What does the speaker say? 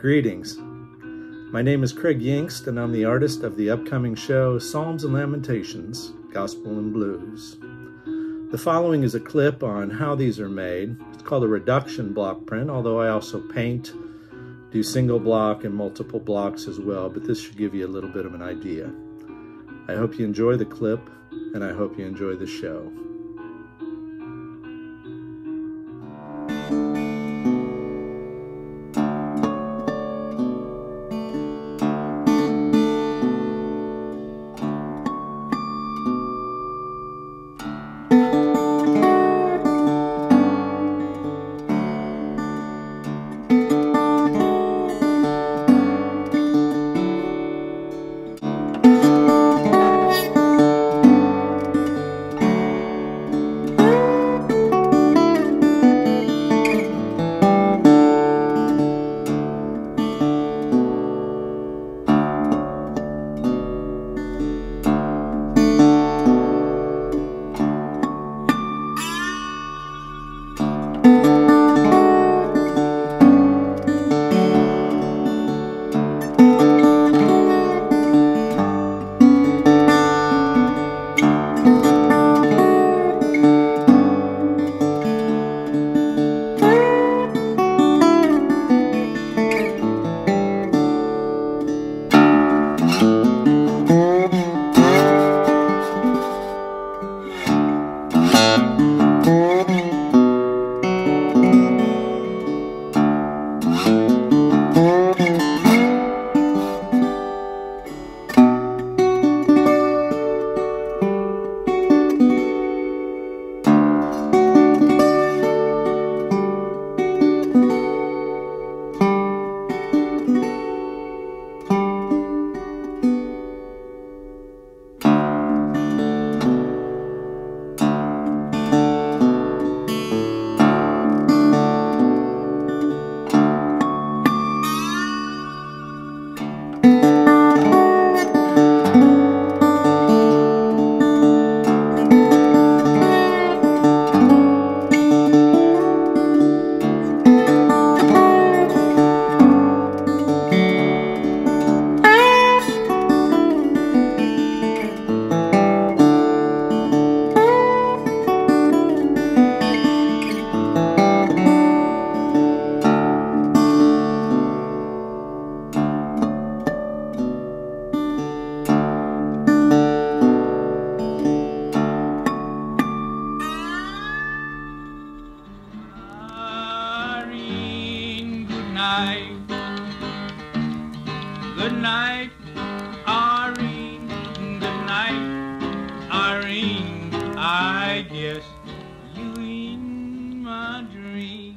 Greetings. My name is Kreg Yingst, and I'm the artist of the upcoming show Psalms and Lamentations Gospel and Blues. The following is a clip on how these are made. It's called a reduction block print, although I also paint, do single block and multiple blocks as well, but this should give you a little bit of an idea. I hope you enjoy the clip, and I hope you enjoy the show. Night. Good night, Irene. Good night, Irene. I guess you in my dream.